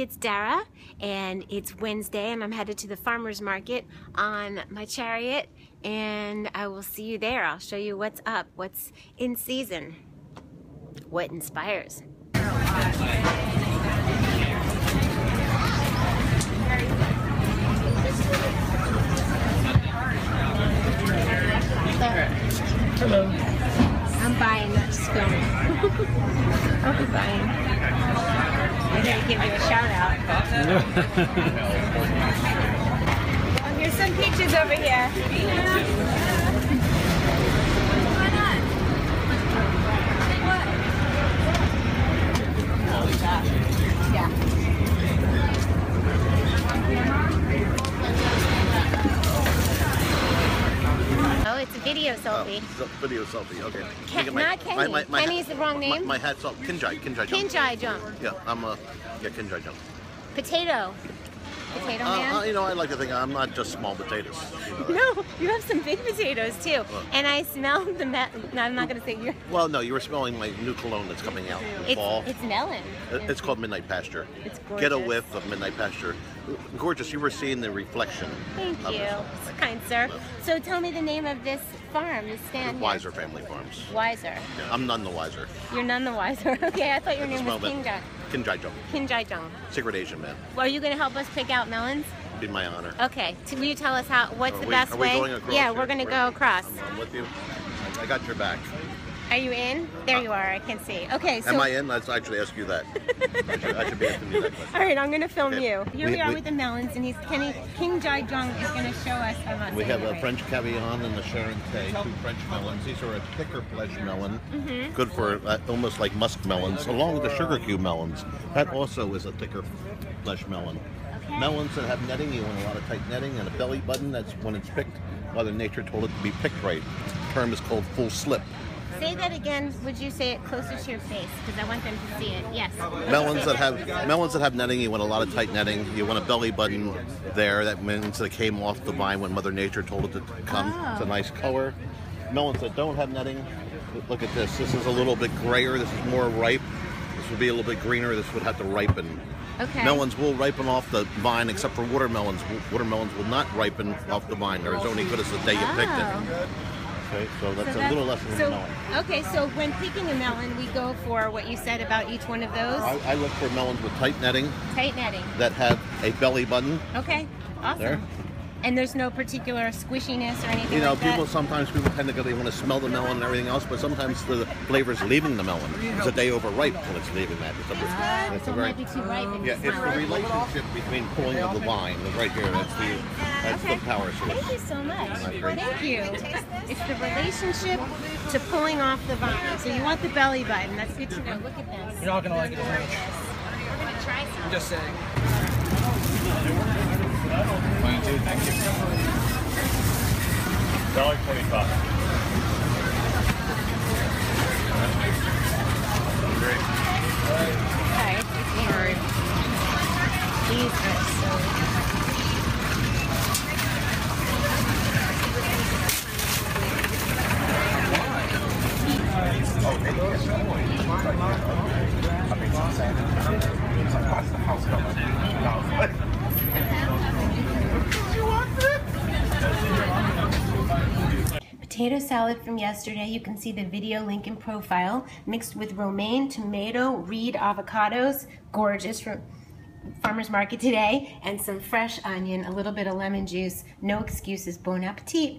It's Dara and it's Wednesday and I'm headed to the farmer's market on my chariot and I will see you there. I'll show you what's up, what's in season, what inspires. Hello. I'm buying, not just filming. I'll be buying. I'm gonna give you a shout out. oh, here's some peaches over here. Oh, it's a video oh, selfie. Oh, video selfie, okay. Ken- at not Kenny. Kenny's the wrong name. my hat's off. Kinjai, Kinjai Jung. Kinjai Jung. Yeah, I'm a, yeah, Kinjai Jung. Potato. Potato Uh, man. uh, you know, I like to think I'm not just small potatoes. You know no, you have some big potatoes too. And I smell the me- No, I'm not gonna say you. Well, no, you were smelling my new cologne that's coming out in the It's, fall. it's melon. It- It's called Midnight Pasture. It's gorgeous. Get a whiff of Midnight Pasture. Gorgeous. You were seeing the reflection. Thank you. It's kind sir. So tell me the name of this farm, this stand. here. Weiser Family Farms. Weiser. Yeah, I'm none the wiser. You're none the wiser. okay, I thought your At name was moment. Kinjai. Kinjai Jung. Kinjai Jung. Secret Asian man. Well, are you gonna help us pick out melons? Be my honor. Okay. Will you tell us how? What's Are the we- best are we way? going across yeah, here? we're gonna We're- go across. I'm with you. I got your back. Are you in? There you are. I can see. Okay. So. Am I in? Let's actually ask you that. I should, I should be asking you that question. All right, I'm gonna film Okay. you. Here we, We- are we- with the melons, and he's Kenny King Jai Jung is gonna show us. I'm We have a right. French Cavaillon and a Sharon Tay, two French melons. These are a thicker flesh melon, Mm-hmm. good for uh, almost like musk melons, along with the sugar cube melons. That also is a thicker flesh melon. Okay. Melons that have netting, you want a lot of tight netting and a belly button. That's when it's picked. Mother Nature told it to be picked right. The term is called full slip. Say that again. Would you say it closer to your face? Because I want them to see it. Yes. Melons that have melons that have netting, you want a lot of tight netting. You want a belly button there. That means they came off the vine when Mother Nature told it to come. Oh. It's a oh. nice color. Melons that don't have netting, look at this. This is a little bit grayer. This is more ripe. This would be a little bit greener. This would have to ripen. Okay. Melons will ripen off the vine, except for watermelons. Watermelons will not ripen off the vine. They're as only good as the day you picked Oh. it. Okay, so that's So a little less than so, a melon. Okay, so when picking a melon, we go for what you said about each one of those. I, I look for melons with tight netting Tight netting. that have a belly button. Okay. Awesome. There. And there's no particular squishiness or anything You know, like that? sometimes people tend to go, they want to smell the melon and everything else, but sometimes the flavor's leaving the melon. It's a day overripe when it's leaving that. It's a, Ah, it's so a it very, might be too ripe. yeah, it's it's the relationship between pulling of the vine. Right here, that's the that's Okay. the power source. Thank you so much. Thank you. It's the relationship to pulling off the vine. So you want the belly button. That's good to know. Look at this. You're not gonna like it. We're gonna try some. Just saying. Mine too, thank you. Dollar twenty-five. Great. It's Aaron. These are so. Potato salad from yesterday. You can see the video link in profile, mixed with romaine, tomato, reed avocados, gorgeous from farmer's market today, and some fresh onion, a little bit of lemon juice. No excuses. Bon appetit.